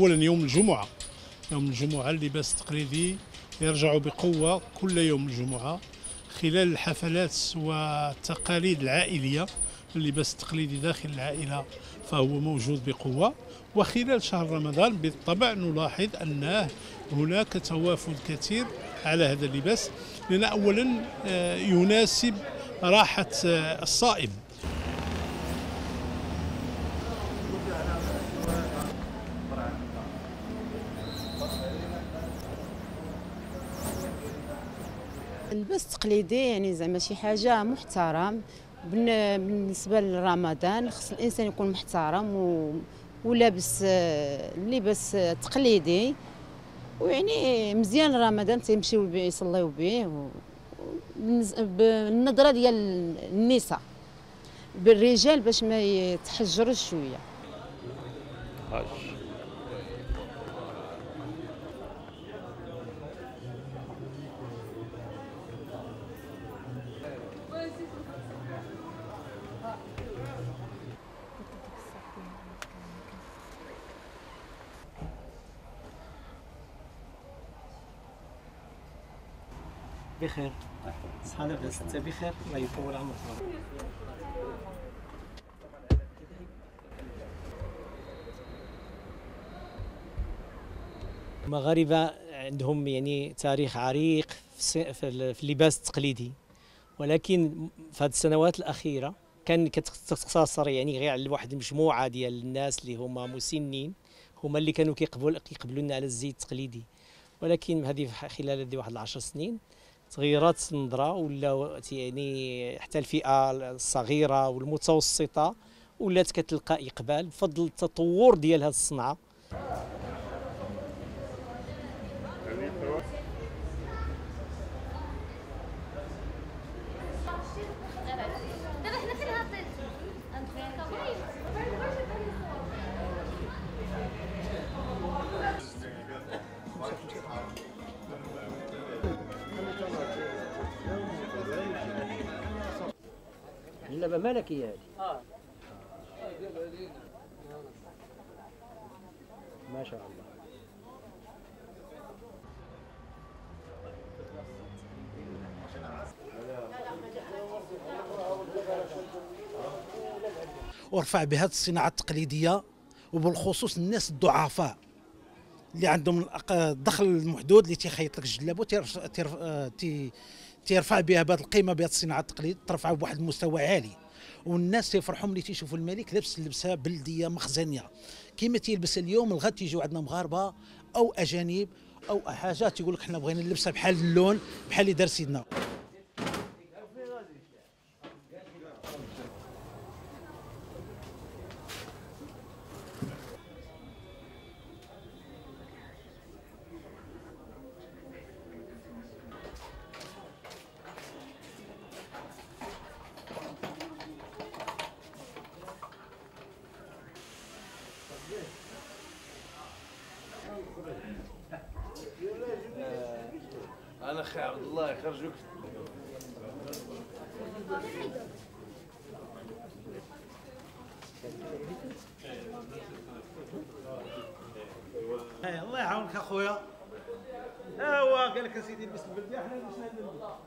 اولا يوم الجمعة يوم الجمعة اللباس التقليدي يرجع بقوة كل يوم الجمعة خلال الحفلات والتقاليد العائلية. اللباس التقليدي داخل العائلة فهو موجود بقوة. وخلال شهر رمضان بالطبع نلاحظ ان هناك توافد كثير على هذا اللباس. لأن اولا آه، يناسب راحة آه، الصائم. اللباس التقليدي يعني زعما شي حاجة محترم. بالن- بالنسبة لرمضان خص الإنسان يكون محترم و... ولابس آه، لباس آه، تقليدي. ويعني مزيان رمضان تيمشيو يصليو به بالنظرة ديال النساء بالرجال باش ما يتحجروش شوية. بخير. صحة لاباس انت بخير الله يطول عمرك. المغاربة عندهم يعني تاريخ عريق في اللباس التقليدي. ولكن في هذه السنوات الأخيرة كان كتقتصر يعني غير على واحد المجموعة ديال الناس اللي هما مسنين هما اللي كانوا كيقبلوا كيقبلوا لنا على الزي التقليدي. ولكن هذه خلال هذه واحد العشر سنين تغيرات النظرة ولا يعني حتى الفئة الصغيرة والمتوسطة ولات كتلقى إقبال بفضل التطور ديال هذه الصنعة. اللعبة ملكية هذه ما شاء الله. ورفع بهذه الصناعة التقليدية وبالخصوص الناس الضعفاء اللي عندهم الدخل المحدود اللي تيخيط لك الجلاب وتيرف- تيرف- آه، تي- تيرفع بها بهذه القيمة بهذه الصناعة التقليديه ترفعها بواحد المستوى عالي. والناس تيفرحوا ملي تيشوفوا الملك لابس لبسة بلدية مخزنية. كيما تيلبس اليوم الغد تيجيو عندنا مغاربة أو أجانب أو حاجة تيقول لك حنا بغينا نلبسها بحال اللون بحال اللي دار سيدنا. أنا أخي عبد الله يخرجوك الله يعاونك أخويا. ايوا قال لك أسيدي لبس البلديه حنا لبسنا البلديه